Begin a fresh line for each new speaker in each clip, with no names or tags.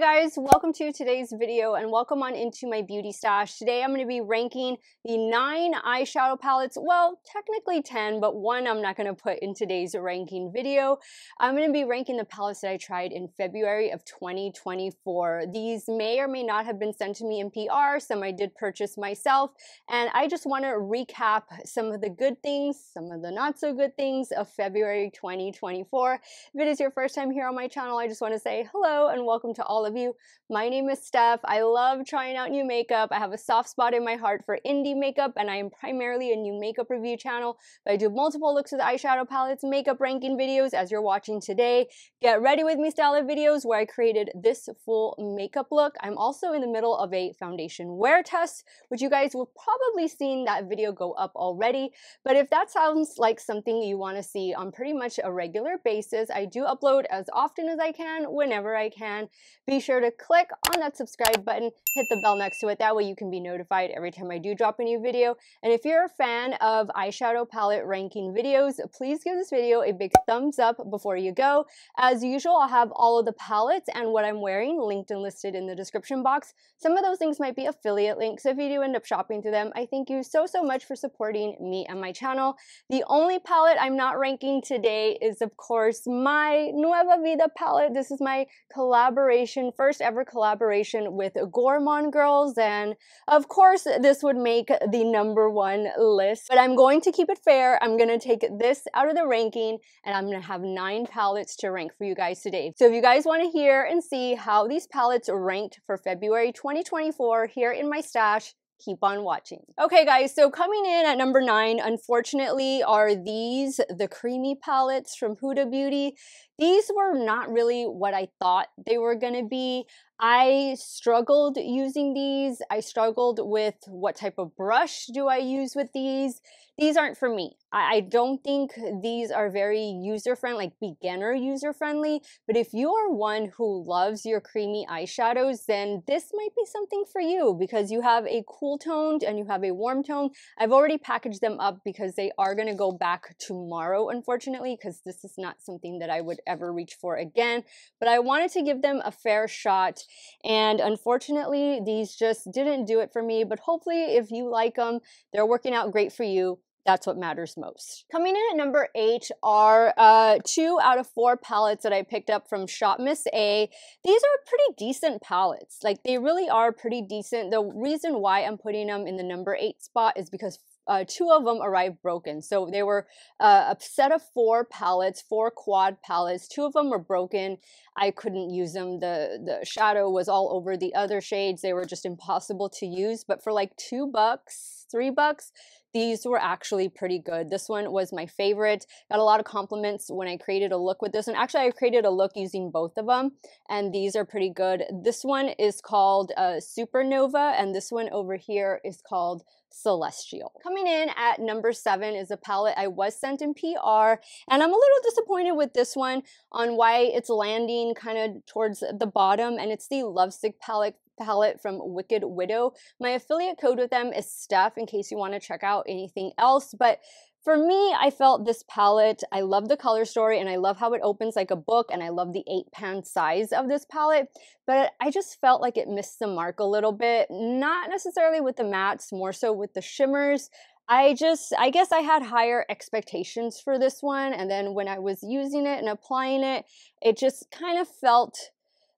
Guys, welcome to today's video and welcome on into my beauty stash. Today I'm going to be ranking the nine eyeshadow palettes, well technically 10, but one I'm not going to put in today's ranking video. I'm going to be ranking the palettes that I tried in February of 2024. These may or may not have been sent to me in PR, some I did purchase myself, and I just want to recap some of the good things, some of the not so good things of February 2024. If it is your first time here on my channel, I just want to say hello and welcome to to all of you. My name is Steff. I love trying out new makeup. I have a soft spot in my heart for indie makeup, and I am primarily a new makeup review channel. But I do multiple looks with eyeshadow palettes, makeup ranking videos, as you're watching today. Get ready with me style of videos where I created this full makeup look. I'm also in the middle of a foundation wear test, which you guys will probably seen that video go up already. But if that sounds like something you want to see on pretty much a regular basis, I do upload as often as I can, whenever I can. Be sure to click on that subscribe button, hit the bell next to it. That way you can be notified every time I do drop a new video. And if you're a fan of eyeshadow palette ranking videos, please give this video a big thumbs up before you go. As usual, I'll have all of the palettes and what I'm wearing linked and listed in the description box. Some of those things might be affiliate links. So If you do end up shopping through them, I thank you so, so much for supporting me and my channel. The only palette I'm not ranking today is, of course, my Nueva Vida palette. This is my collaboration collaboration, first ever collaboration with Gourmande Girls. And of course, this would make the number one list. But I'm going to keep it fair. I'm going to take this out of the ranking and I'm going to have nine palettes to rank for you guys today. So if you guys want to hear and see how these palettes ranked for February 2024 here in my stash, keep on watching. Okay guys, so coming in at number nine, unfortunately, are these the creamy palettes from Huda Beauty. These were not really what I thought they were gonna be. I struggled using these. I struggled with what type of brush do I use with these. These aren't for me. I, don't think these are very user friendly, like beginner user friendly. But if you are one who loves your creamy eyeshadows, then this might be something for you because you have a cool toned and you have a warm tone. I've already packaged them up because they are going to go back tomorrow, unfortunately, because this is not something that I would ever reach for again. But I wanted to give them a fair shot. And unfortunately, these just didn't do it for me. But hopefully, if you like them, they're working out great for you that's what matters most. Coming in at number eight are uh, two out of four palettes that I picked up from Shop Miss A. These are pretty decent palettes. Like they really are pretty decent. The reason why I'm putting them in the number eight spot is because uh, two of them arrived broken. So they were uh, a set of four palettes, four quad palettes. Two of them were broken. I couldn't use them. The the shadow was all over the other shades. They were just impossible to use. But for like two bucks, three bucks, these were actually pretty good. This one was my favorite. Got a lot of compliments when I created a look with this one. Actually, I created a look using both of them, and these are pretty good. This one is called uh, Supernova, and this one over here is called Celestial. Coming in at number seven is a palette I was sent in PR, and I'm a little disappointed with this one on why it's landing kind of towards the bottom, and it's the Lovesick palette palette from Wicked Widow. My affiliate code with them is Steff in case you want to check out anything else, but for me, I felt this palette, I love the color story and I love how it opens like a book and I love the eight pan size of this palette, but I just felt like it missed the mark a little bit, not necessarily with the mattes, more so with the shimmers. I just, I guess I had higher expectations for this one and then when I was using it and applying it, it just kind of felt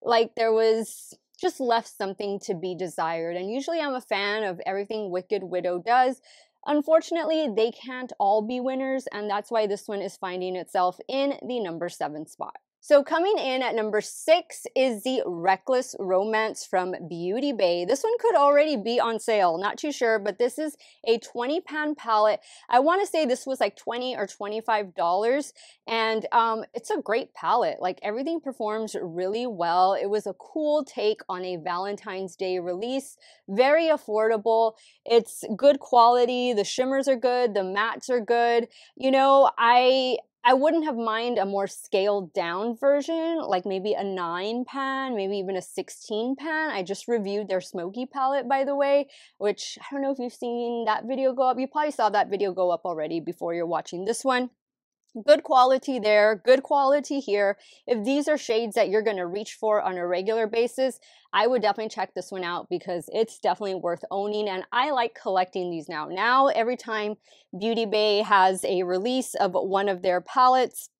like there was just left something to be desired. And usually I'm a fan of everything Wicked Widow does. Unfortunately, they can't all be winners, and that's why this one is finding itself in the number seven spot. So coming in at number six is the Reckless Romance from Beauty Bay. This one could already be on sale, not too sure, but this is a 20 pan palette. I want to say this was like 20 or $25 and um, it's a great palette. Like everything performs really well. It was a cool take on a Valentine's Day release, very affordable. It's good quality. The shimmers are good. The mattes are good. You know, I I wouldn't have mind a more scaled down version, like maybe a 9 pan, maybe even a 16 pan. I just reviewed their smoky palette, by the way, which I don't know if you've seen that video go up. You probably saw that video go up already before you're watching this one. Good quality there, good quality here. If these are shades that you're going to reach for on a regular basis, I would definitely check this one out because it's definitely worth owning and I like collecting these now. Now every time Beauty Bay has a release of one of their palettes,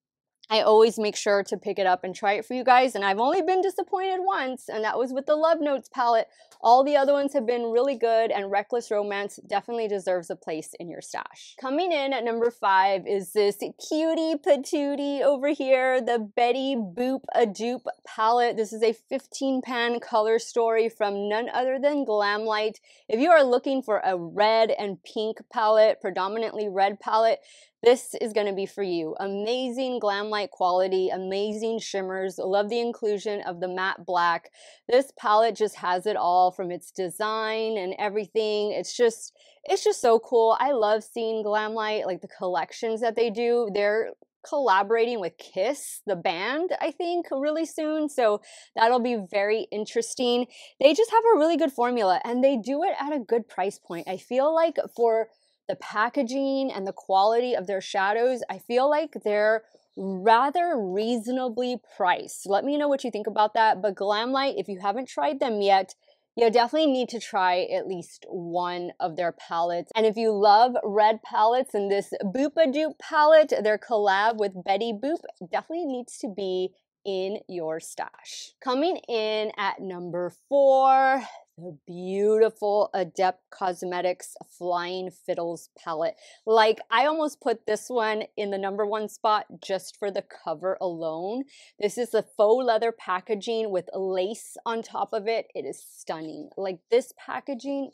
I always make sure to pick it up and try it for you guys. And I've only been disappointed once, and that was with the Love Notes palette. All the other ones have been really good, and Reckless Romance definitely deserves a place in your stash. Coming in at number five is this cutie patootie over here, the Betty Boop a Dupe palette. This is a 15 pan color story from none other than Glamlite. If you are looking for a red and pink palette, predominantly red palette, this is going to be for you. Amazing Glamlite quality, amazing shimmers. Love the inclusion of the matte black. This palette just has it all from its design and everything. It's just, it's just so cool. I love seeing Glamlite like the collections that they do. They're collaborating with Kiss, the band, I think, really soon. So that'll be very interesting. They just have a really good formula and they do it at a good price point. I feel like for the packaging and the quality of their shadows, I feel like they're rather reasonably priced. Let me know what you think about that. But Glamlite, if you haven't tried them yet, you definitely need to try at least one of their palettes. And if you love red palettes and this Boopadoop palette, their collab with Betty Boop definitely needs to be in your stash. Coming in at number four, the beautiful Adept Cosmetics Flying Fiddles palette. Like, I almost put this one in the number one spot just for the cover alone. This is the faux leather packaging with lace on top of it. It is stunning. Like, this packaging,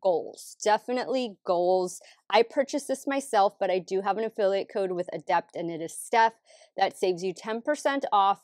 goals. Definitely goals. I purchased this myself, but I do have an affiliate code with Adept, and it is Steff. That saves you 10% off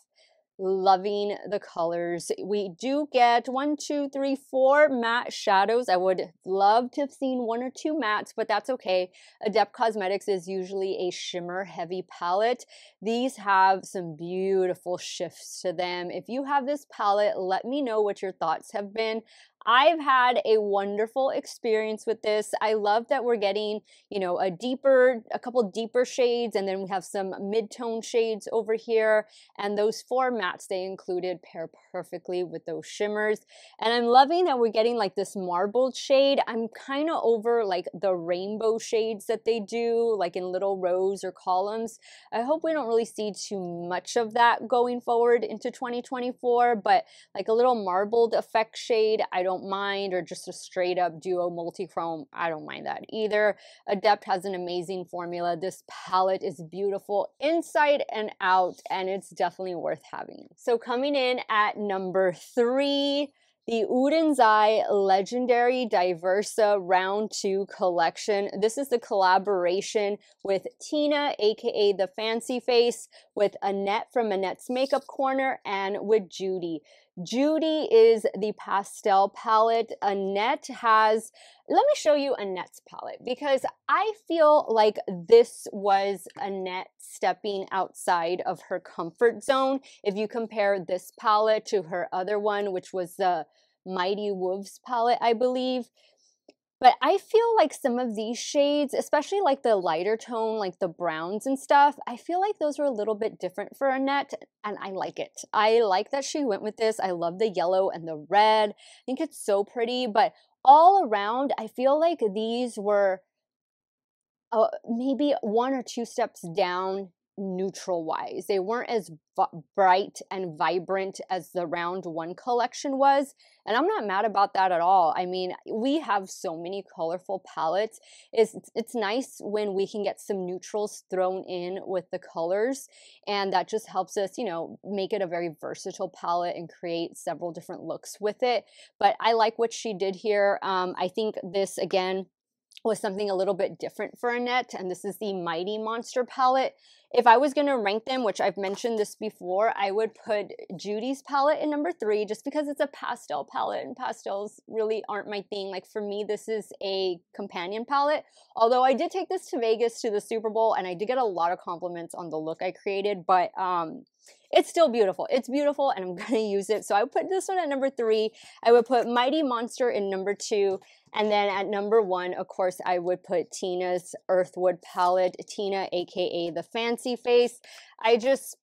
loving the colors. We do get one, two, three, four matte shadows. I would love to have seen one or two mattes, but that's okay. Adept Cosmetics is usually a shimmer heavy palette. These have some beautiful shifts to them. If you have this palette, let me know what your thoughts have been. I've had a wonderful experience with this. I love that we're getting, you know, a deeper, a couple deeper shades, and then we have some mid-tone shades over here. And those four mattes they included pair perfectly with those shimmers. And I'm loving that we're getting like this marbled shade. I'm kind of over like the rainbow shades that they do, like in little rows or columns. I hope we don't really see too much of that going forward into 2024, but like a little marbled effect shade, I don't don't mind, or just a straight up duo multi-chrome, I don't mind that either. Adept has an amazing formula. This palette is beautiful inside and out, and it's definitely worth having. So coming in at number three, the Udanzai Legendary Diversa Round 2 collection. This is the collaboration with Tina, aka The Fancy Face, with Annette from Annette's Makeup Corner, and with Judy. Judy is the pastel palette. Annette has, let me show you Annette's palette because I feel like this was Annette stepping outside of her comfort zone. If you compare this palette to her other one, which was the Mighty Wolves palette, I believe, but I feel like some of these shades, especially like the lighter tone, like the browns and stuff, I feel like those were a little bit different for Annette, and I like it. I like that she went with this. I love the yellow and the red. I think it's so pretty, but all around, I feel like these were uh, maybe one or two steps down neutral wise. They weren't as bright and vibrant as the round one collection was. And I'm not mad about that at all. I mean, we have so many colorful palettes. It's, it's nice when we can get some neutrals thrown in with the colors. And that just helps us, you know, make it a very versatile palette and create several different looks with it. But I like what she did here. Um, I think this, again, was something a little bit different for Annette, and this is the Mighty Monster palette. If I was going to rank them, which I've mentioned this before, I would put Judy's palette in number three just because it's a pastel palette and pastels really aren't my thing. Like for me, this is a companion palette. Although I did take this to Vegas to the Super Bowl and I did get a lot of compliments on the look I created, but um, it's still beautiful. It's beautiful and I'm going to use it. So I would put this one at number three. I would put Mighty Monster in number two. And then at number one, of course, I would put Tina's Earthwood palette. Tina, aka the Fancy Fancy Face. I just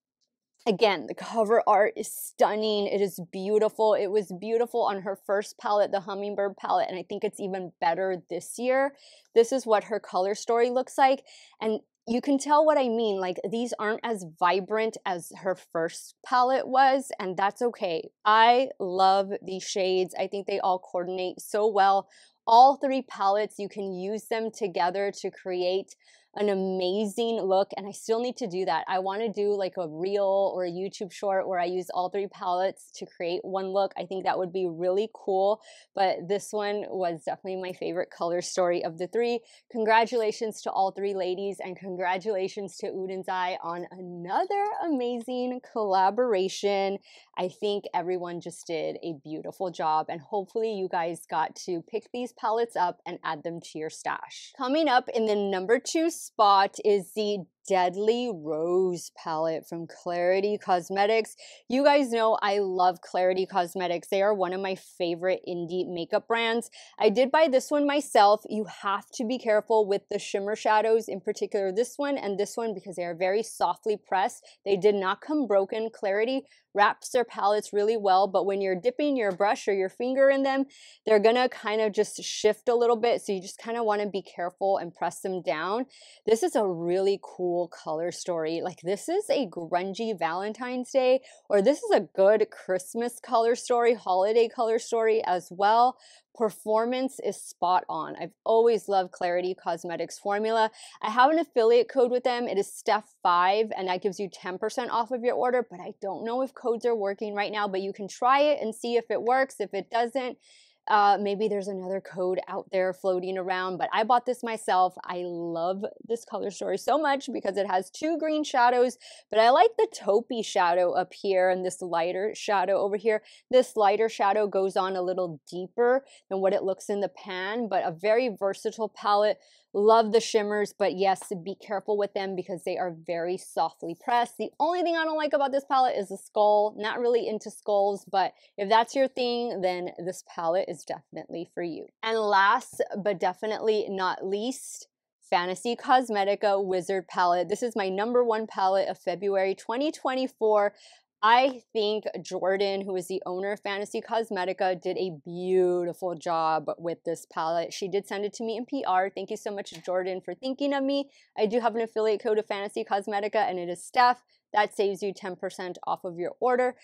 Again, the cover art is stunning. It is beautiful. It was beautiful on her first palette, the Hummingbird palette, and I think it's even better this year. This is what her color story looks like. And you can tell what I mean. Like these aren't as vibrant as her first palette was, and that's okay. I love these shades. I think they all coordinate so well. All three palettes, you can use them together to create an amazing look and I still need to do that. I want to do like a reel or a YouTube short where I use all three palettes to create one look. I think that would be really cool, but this one was definitely my favorite color story of the three. Congratulations to all three ladies and congratulations to Urunzai on another amazing collaboration. I think everyone just did a beautiful job and hopefully you guys got to pick these palettes up and add them to your stash. Coming up in the number two spot is the Deadly Rose palette from Klarity Kosmetics. You guys know I love Klarity Kosmetics. They are one of my favorite indie makeup brands. I did buy this one myself. You have to be careful with the shimmer shadows, in particular this one and this one because they are very softly pressed. They did not come broken. Klarity wraps their palettes really well, but when you're dipping your brush or your finger in them, they're gonna kind of just shift a little bit. So you just kind of wanna be careful and press them down. This is a really cool color story. Like this is a grungy Valentine's Day, or this is a good Christmas color story, holiday color story as well performance is spot on. I've always loved Klarity Kosmetics formula. I have an affiliate code with them. It is Steff5 and that gives you 10% off of your order, but I don't know if codes are working right now, but you can try it and see if it works. If it doesn't, uh, maybe there's another code out there floating around, but I bought this myself. I love this color story so much because it has two green shadows, but I like the taupey shadow up here and this lighter shadow over here. This lighter shadow goes on a little deeper than what it looks in the pan, but a very versatile palette Love the shimmers, but yes, be careful with them because they are very softly pressed. The only thing I don't like about this palette is the skull. Not really into skulls, but if that's your thing, then this palette is definitely for you. And last, but definitely not least, Fantasy Cosmetica Wizard palette. This is my number one palette of February 2024. I think Jordan, who is the owner of Fantasy Cosmetica, did a beautiful job with this palette. She did send it to me in PR. Thank you so much, Jordan, for thinking of me. I do have an affiliate code of Fantasy Cosmetica, and it is Steff. That saves you 10% off of your order.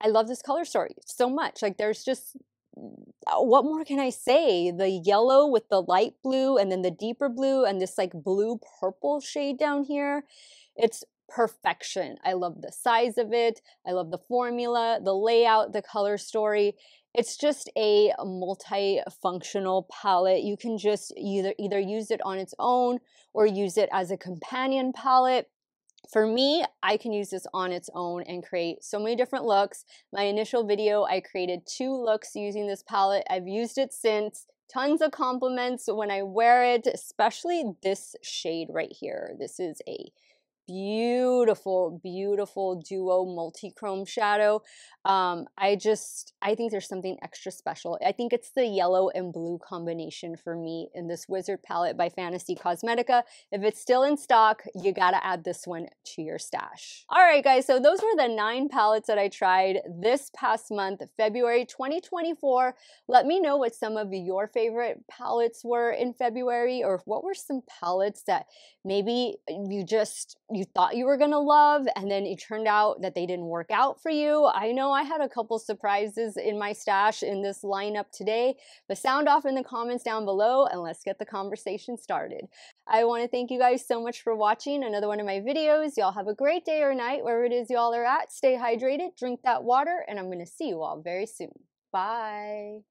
I love this color story so much. Like, there's just Uh, what more can I say? The yellow with the light blue and then the deeper blue and this like blue purple shade down here. It's perfection. I love the size of it. I love the formula, the layout, the color story. It's just a multi-functional palette. You can just either either use it on its own or use it as a companion palette. For me, I can use this on its own and create so many different looks. My initial video, I created two looks using this palette. I've used it since. Tons of compliments when I wear it, especially this shade right here. This is a beautiful, beautiful duo multi-chrome shadow. Um, I just, I think there's something extra special. I think it's the yellow and blue combination for me in this Wizard palette by Fantasy Cosmetica. If it's still in stock, you gotta add this one to your stash. All right, guys, so those were the nine palettes that I tried this past month, February 2024. Let me know what some of your favorite palettes were in February or what were some palettes that maybe you just you thought you were going to love and then it turned out that they didn't work out for you. I know I had a couple surprises in my stash in this lineup today, but sound off in the comments down below and let's get the conversation started. I want to thank you guys so much for watching another one of my videos. Y'all have a great day or night wherever it is y'all are at. Stay hydrated, drink that water, and I'm going to see you all very soon. Bye.